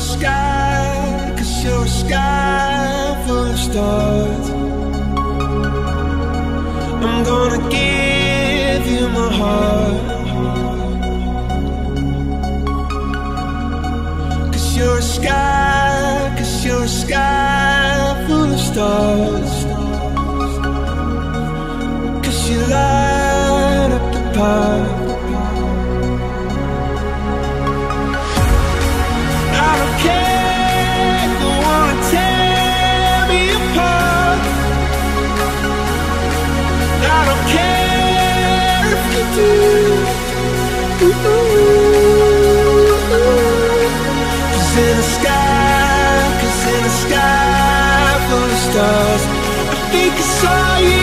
a sky, you're a sky full of stars. I'm gonna give you my heart. You're a sky, you're a sky full of stars. Cause you light up the path. In the sky, cause in the sky full of stars, I think I saw you.